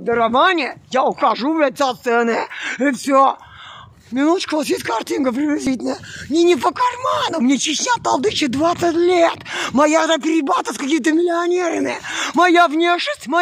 Дарование, я ухожу, блядь, со сцены. И все. Минуточку, вот здесь картинка приблизительно? Не, не по карману, мне Чечня толдычит 20 лет. Моя же перебата с какими-то миллионерами. Моя внешность, моя...